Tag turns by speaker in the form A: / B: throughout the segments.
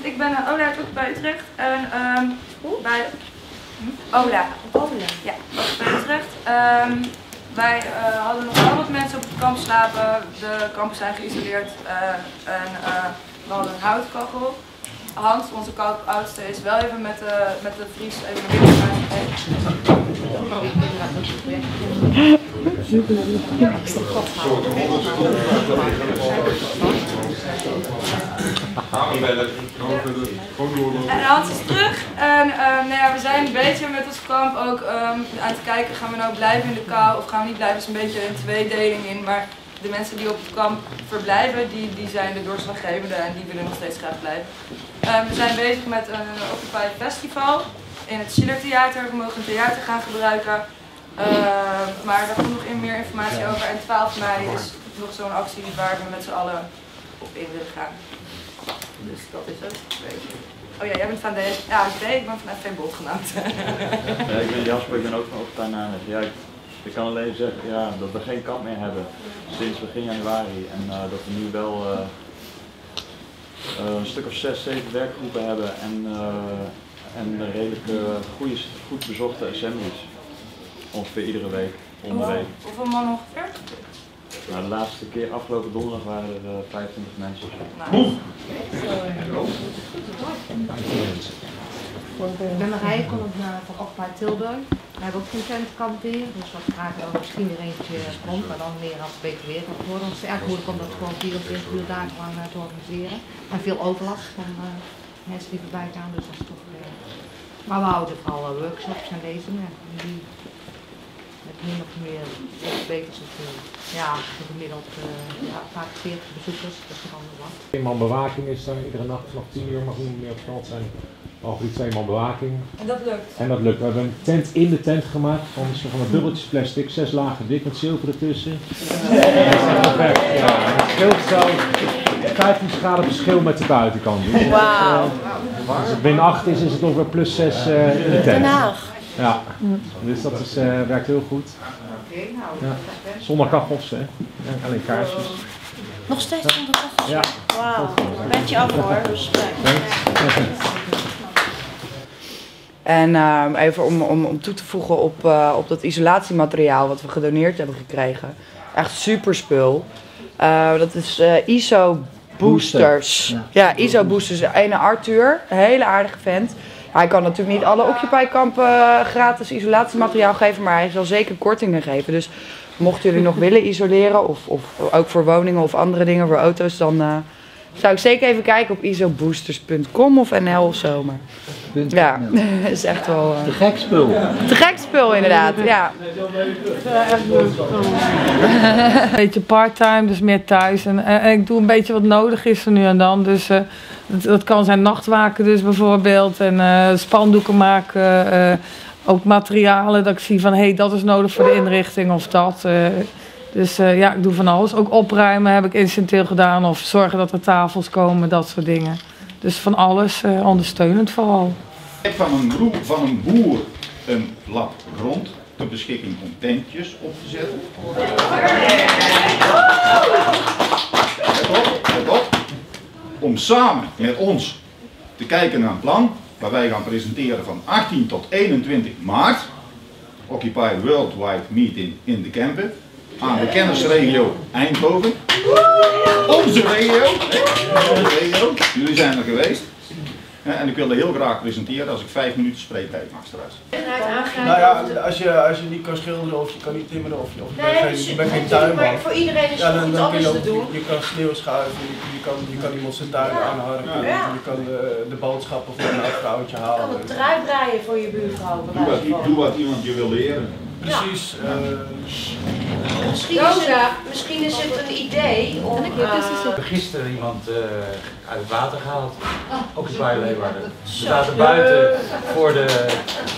A: Ik ben uh, Ola ook bij Utrecht. En um, bij hm? Ola.
B: Ola.
A: Ja, ook bij Utrecht. Um, wij uh, hadden nog wel wat mensen op het kamp slapen. De kampen zijn geïsoleerd uh, en we hadden een houtkachel. Hans, onze oudste, is wel even met de, met de vries even gegaan. En Hans is terug en um, nou ja, we zijn een beetje met ons kamp ook um, aan het kijken, gaan we nou blijven in de kou of gaan we niet blijven, is een beetje een tweedeling in, maar de mensen die op het kamp verblijven, die, die zijn de doorslaggevende en die willen nog steeds graag blijven. Um, we zijn bezig met een Occupy Festival in het Schillertheater, we mogen een theater gaan gebruiken. Uh, maar daar komt nog in meer informatie over. En 12 mei is nog zo'n actie waar we met z'n allen op in willen gaan. Dus dat is het. Oh ja, jij bent van de ASB, ik ben van FV Bondgenoot.
C: ja, ik ben Jasper, ik ben ook van Nanes. Ja, ik, ik, kan alleen zeggen ja, dat we geen kamp meer hebben sinds begin januari. En uh, dat we nu wel uh, een stuk of zes, zeven werkgroepen hebben en, en redelijk goede, goed bezochte assemblies. Ongeveer iedere week, om de week.
A: Hoeveel man ongeveer?
C: Nou, de laatste keer, afgelopen donderdag, waren er uh, 25 mensen.
A: Nou.
B: Ik ben Marije, kom op, uh, van Occupy Tilburg. We hebben ook geen tentkamperen, dus we praten over misschien weer eentje rond, maar dan meer als het beter weer gaat worden. Het is erg moeilijk om dat gewoon 24 uur dagen lang uh, te organiseren. En veel overlast van uh, mensen die voorbij gaan, dus dat is toch... maar we houden vooral workshops en lezingen. Die min of meer beter zoveel. Ja, gemiddeld uh, ja, vaak 40 bezoekers, dat is allemaal wat.
D: Twee man bewaking is er, iedere nacht vanaf 10 uur mag niet meer op veld zijn. Behalve die twee man bewaking.
A: En dat lukt?
D: En dat lukt. We hebben een tent in de tent gemaakt van, van een dubbeltjes plastic, zes lagen dik met zilver ertussen. Ja, ja het scheelt zo 15 graden verschil met de buitenkant. Dus,
B: Wauw.
D: Uh, als het min 8 is, is het nog weer plus 6 uh, in de tent.
B: Den Haag.
D: Ja, dus dat is, uh, werkt heel goed. Ja. Zonder kachels, hè. Ja, alleen kaarsjes.
B: Nog steeds zonder kachels?
D: Ja.
B: Wauw. Beetje af hoor.
E: En uh, even om, om, om toe te voegen op, uh, op dat isolatiemateriaal wat we gedoneerd hebben gekregen. Echt super spul. Uh, dat is ISO boosters. Ja, ja ISO boosters. Ene Arthur, een hele aardige vent. Hij kan natuurlijk niet alle Occupy-kampen gratis isolatiemateriaal geven, maar hij zal zeker kortingen geven. Dus mochten jullie nog willen isoleren, of, of ook voor woningen of andere dingen, voor auto's, dan uh, zou ik zeker even kijken op isoboosters.com of NL of zo. Maar ja, dat is echt wel... Uh,
F: te gek spul.
E: Te gek spul, inderdaad, ja.
G: Een beetje part-time, dus meer thuis. En, en, ik doe een beetje wat nodig is er nu en dan. Dus uh, dat, dat, kan zijn nachtwaken dus bijvoorbeeld. En uh, spandoeken maken. Uh, ook materialen dat ik zie van hé, hey, dat is nodig voor de inrichting of dat. dus ja, ik doe van alles. Ook opruimen heb ik incidenteel gedaan. Of zorgen dat er tafels komen, dat soort dingen. Dus van alles ondersteunend vooral.
H: Van een, boer, van een boer een lap grond ter beschikking om tentjes op te zetten. Let op, op. Om samen met ons te kijken naar een plan waar wij gaan presenteren van 18 tot 21 maart. Occupy Worldwide Meeting in de Kempen. Aan de kennisregio Eindhoven. Onze regio. Onze regio. Jullie zijn er geweest. En ik wilde heel graag presenteren als ik vijf minuten spreektijd mag straks.
I: Nou ja, als je, als je niet kan schilderen of je kan niet timmeren of je, of je
B: nee,
I: bent geen, je bent geen tuinman.
B: Maar voor iedereen is
I: ja,
B: het
I: dan,
B: iets
I: dan kun je, ook,
B: doen.
I: je, je kan sneeuw schuiven, je, je, kan, je kan iemand zijn tuin aanharken,
B: Ja.
I: je kan de, de boodschappen voor een oud vrouwtje
B: Je
I: halen.
B: kan een trui draaien voor je buurvrouw.
H: wat, doe wat iemand je wil leren.
I: Precies. eh,
B: Misschien is, het, misschien is het een idee om... eh,
F: Gisteren iemand uh, uit het water gehaald. Ook een paar Leeuwarden. Ze zaten buiten voor de,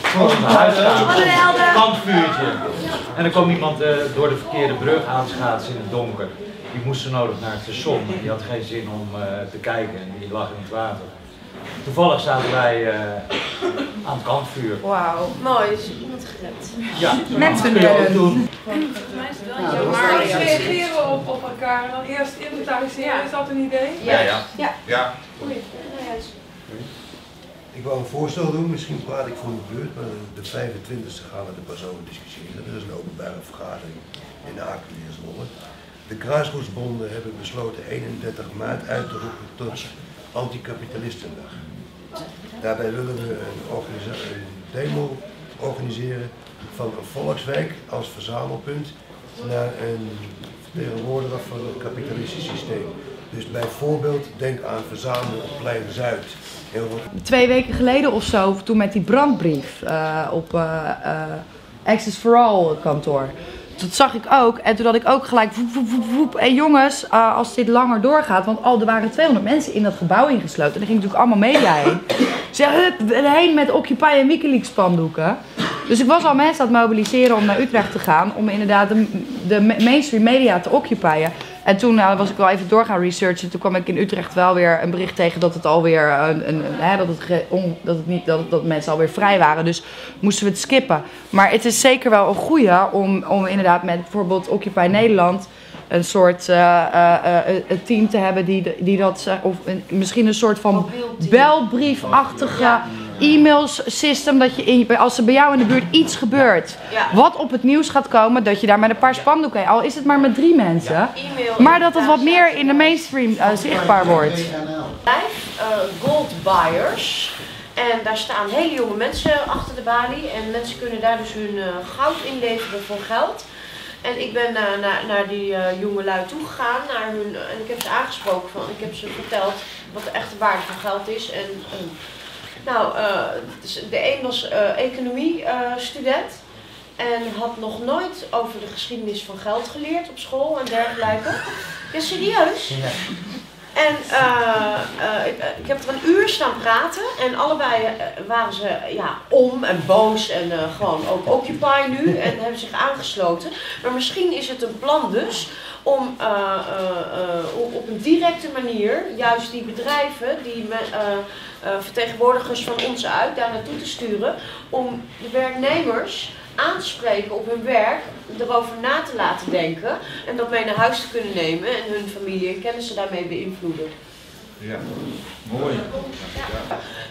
F: voor de huiskamer. Een kampvuurtje. En er kwam iemand uh, door de verkeerde brug aanschaatsen in het donker. Die moest zo nodig naar het station. Die had geen zin om uh, te kijken. Die lag in het water. Toevallig zaten wij uh, aan het kampvuur.
B: Wauw, mooi. Is iemand gered.
F: Ja,
E: Mensen
F: kun je ook doen.
A: Maar reageren op, op elkaar en dan eerst inventariseren, is dat een idee?
B: Ja.
H: ja.
B: ja.
H: ja.
J: Ik wou een voorstel doen, misschien praat ik voor mijn beurt, maar de 25e gaan we de personen discussiëren. Dat is een openbare vergadering in de Akenierswolle. De kruisroetsbonden hebben besloten 31 maart uit te roepen tot anticapitalistendag. Daarbij willen we een, demo organiseren van een volkswijk als verzamelpunt naar een vertegenwoordiger van het kapitalistisch systeem. Dus bijvoorbeeld denk aan verzamelen op Plein Zuid.
E: Twee weken geleden of zo, toen met die brandbrief eh, op eh eh, Access for All kantoor. Dat zag ik ook en toen had ik ook gelijk voep. En jongens, als dit langer doorgaat, want al, er waren 200 mensen in dat gebouw ingesloten. En er ging natuurlijk allemaal media heen. Ze hup, heen met Occupy en Wikileaks spandoeken. Dus ik was al mensen aan het mobiliseren om naar Utrecht te gaan. Om inderdaad de, de ma- mainstream media te occupyen. En toen eh, was ik wel even door gaan researchen. Toen kwam ik in Utrecht wel weer een bericht tegen dat het alweer een, een, een- hè, dat, het on- dat, het niet, dat, het- dat mensen alweer vrij waren. Dus moesten we het skippen. Maar het is zeker wel een goeie om, om inderdaad met bijvoorbeeld Occupy Nederland een soort een team te hebben die, die dat, of een, misschien een soort van belbriefachtige e-mails system dat je in, als er bij jou in de buurt iets gebeurt,
K: Ja.
E: wat op het nieuws gaat komen, dat je daar met een paar spandoeken, al is het maar met drie mensen, maar dat het wat meer in de mainstream eh, zichtbaar wordt.
K: bedrijf, eh, Gold Buyers. En daar staan hele jonge mensen achter de balie. En mensen kunnen daar dus hun eh, goud inleveren voor geld. En ik ben eh, naar, naar die jonge lui toegegaan. Naar hun, en ik heb ze aangesproken. Van, ik heb ze verteld wat de echte waarde van geld is. En, eh, nou, eh, dus de een was eh economie-student. en had nog nooit over de geschiedenis van geld geleerd op school en dergelijke. Ja, serieus? En eh, eh, ik, eh, ik heb er een uur staan praten en allebei waren ze ja, om en boos en gewoon ook Occupy nu en hebben zich aangesloten. Maar misschien is het een plan dus om op, een directe manier juist die bedrijven, die vertegenwoordigers van ons uit daar naartoe te sturen om de werknemers aan te spreken op hun werk, erover na te laten denken en dat mee naar huis te kunnen nemen en hun familie en kennissen daarmee beïnvloeden.
H: Ja, mooi.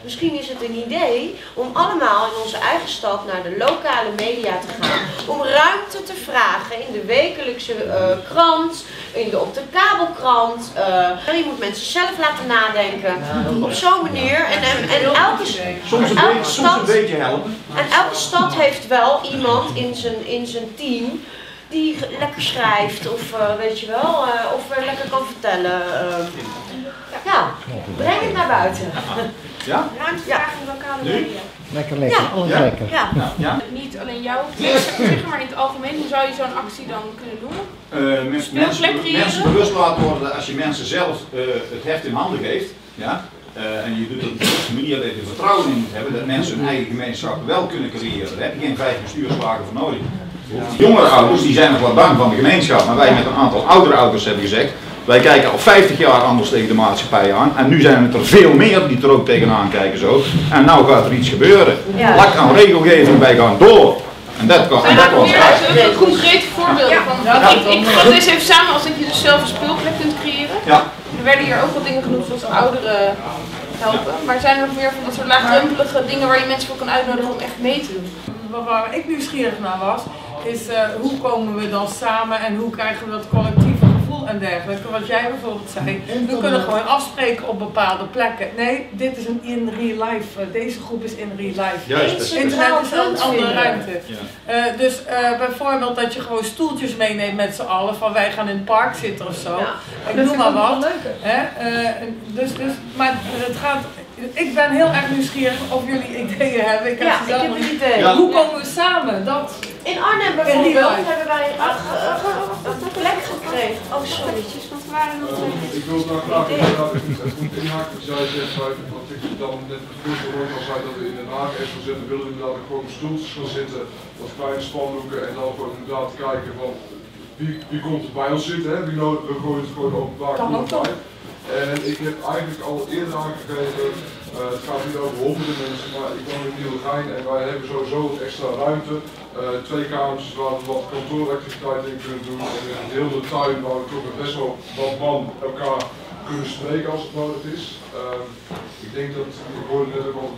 K: Misschien is het een idee om allemaal in onze eigen stad naar de lokale media te gaan. Om ruimte te vragen in de wekelijkse eh, krant, in de, op de kabelkrant. eh, je moet mensen zelf laten nadenken. Op zo'n manier. En, en, en elke,
H: Soms een,
K: elke
H: beetje, soms een
K: stad,
H: beetje helpen.
K: en elke stad heeft wel iemand in zijn, in zijn team die lekker schrijft of eh, weet je wel, eh, of eh, lekker kan vertellen. ja, breng het naar buiten.
H: Ja?
L: Ruimte vragen in lokale
H: Nu?
L: media.
M: Lekker, lekker,
K: Ja.
M: alles
H: Ja.
M: lekker.
K: Ja.
H: Ja. ja.
L: Niet alleen jouw zeg maar in het algemeen, hoe zou je zo'n actie dan kunnen doen?
H: Eh,
L: Speelplek
H: mensen,
L: creëren?
H: mensen bewust laten worden als je mensen zelf eh, het heft in handen geeft. Ja? Eh, en je doet het op de juiste manier dat je er vertrouwen in moet hebben dat mensen hun eigen gemeenschap wel kunnen creëren. Daar heb je geen vijf bestuurswagen voor nodig. Die jongere ouders die zijn nog wat bang van de gemeenschap, maar wij met een aantal oudere ouders hebben gezegd, wij kijken al 50 jaar anders tegen de maatschappij aan en nu zijn het er veel meer die er ook tegenaan kijken zo. En nou gaat er iets gebeuren.
K: Ja.
H: Lak aan regelgeving, wij gaan door. En dat kan, en dat
L: meer een concrete voorbeelden van?
K: Ja.
L: ik, ik vat deze even samen als dat je dus zelf een speelplek kunt creëren.
H: Ja.
L: Er werden hier ook wat dingen genoemd zoals ouderen helpen. Maar zijn er nog meer van dat soort laagdrempelige dingen waar je mensen voor kan uitnodigen om echt mee te doen?
G: Waar- Waar ik nieuwsgierig naar was, is eh, hoe komen we dan samen en hoe krijgen we dat collectieve gevoel en dergelijke. Wat jij bijvoorbeeld zei, we kunnen gewoon afspreken op bepaalde plekken. Nee, dit is een in real life, eh, deze groep is in real life.
H: Juist,
G: Internet is een andere ruimte.
H: Ja.
G: Eh, dus eh, bijvoorbeeld dat je gewoon stoeltjes meeneemt met z'n allen, van wij gaan in het park zitten of zo.
K: Ja.
G: Ik noem maar wat. Hè? eh, dus, dus, maar het gaat, ik ben heel erg nieuwsgierig of jullie ideeën hebben. Ik heb
K: Ja,
G: ze
K: ik heb een idee.
H: Ja.
G: Hoe komen we samen? Dat.
K: In Arnhem bijvoorbeeld hebben wij een, plek gekregen. Oh, sorry.
L: Want we waren nog
N: Ik wil daar graag inderdaad goed inhaken. Zij zegt wat ik dan net vroeger ook al zei dat we in Den Haag echt gaan zitten, willen we inderdaad ook gewoon op stoeltjes gaan zitten, wat kleine spandoeken en dan gewoon inderdaad kijken van wie, wie komt er bij ons zitten, hè? wie nodig, we gooien het gewoon openbaar
G: Kan ook.
N: En ik heb eigenlijk al eerder aangegeven, eh, het gaat niet over honderden mensen, maar ik woon in Nieuwegein en wij hebben sowieso extra ruimte. Eh, twee kamers waar we wat kantooractiviteiten in kunnen doen en een hele tuin waar we toch best wel wat man elkaar kunnen spreken als het nodig is. Ehm, ik denk dat, ik hoorde net ook al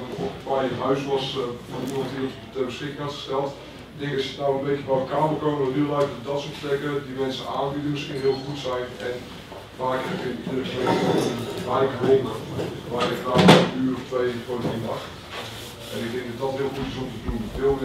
N: dat een huis was eh, van iemand die het ter beschikking had gesteld. Ik denk als je nou een beetje bij elkaar moet komen, life, dat soort plekken die mensen aanbieden misschien heel goed zijn. En vaak heb je gemeente een wijkblok waar je graag een uur of twee gewoon in mag. En ik denk dat dat heel goed is om te doen. Veel